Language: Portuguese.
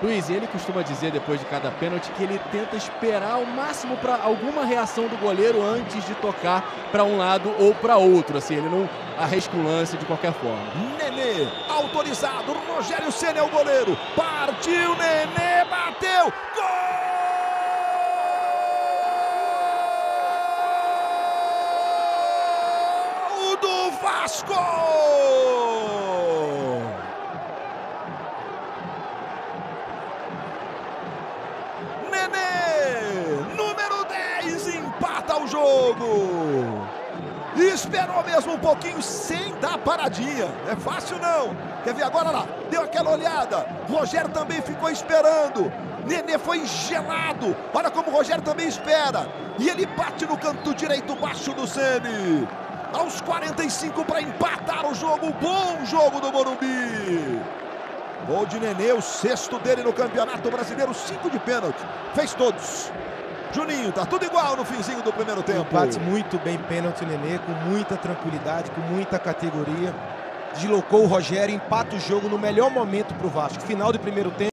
Luiz, ele costuma dizer depois de cada pênalti que ele tenta esperar o máximo para alguma reação do goleiro antes de tocar para um lado ou para outro. Assim, ele não arrisca o lance de qualquer forma. Nenê, autorizado. Rogério Senna é o goleiro. Partiu, Nenê, bateu. Gol do Vasco! Empata o jogo. Esperou mesmo um pouquinho sem dar paradinha. É fácil não. Quer ver agora lá? Deu aquela olhada. Rogério também ficou esperando. Nenê foi gelado. Olha como o Rogério também espera. E ele bate no canto direito baixo do Sene. Aos 45 para empatar o jogo. Bom jogo do Morumbi. Gol de Nenê, o sexto dele no Campeonato Brasileiro, cinco de pênalti. Fez todos. Juninho, tá tudo igual no finzinho do primeiro tempo. Bate muito bem pênalti Nenê, com muita tranquilidade, com muita categoria. Deslocou o Rogério, empata o jogo no melhor momento pro Vasco. Final do primeiro tempo.